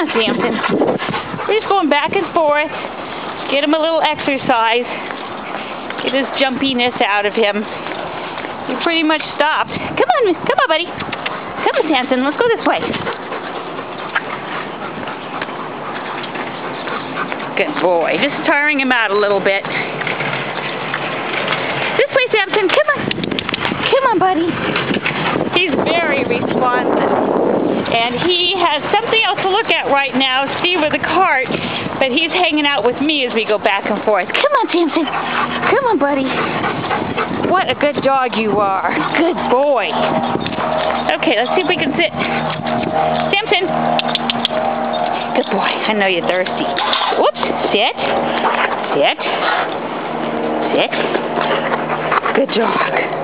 on, Sampson. We're just going back and forth. Get him a little exercise. Get his jumpiness out of him. He pretty much stopped. Come on, come on, buddy. Come on, Sampson. Let's go this way. Good boy. Just tiring him out a little bit. This way, Sampson. Come on. Come on, buddy. He's very responsive. And he has something else to look at right now, Steve with the cart, but he's hanging out with me as we go back and forth. Come on, Sampson. Come on, buddy. What a good dog you are. Good boy. Okay, let's see if we can sit. Sampson. Good boy. I know you're thirsty. Whoops. Sit. Sit. Sit. Good dog.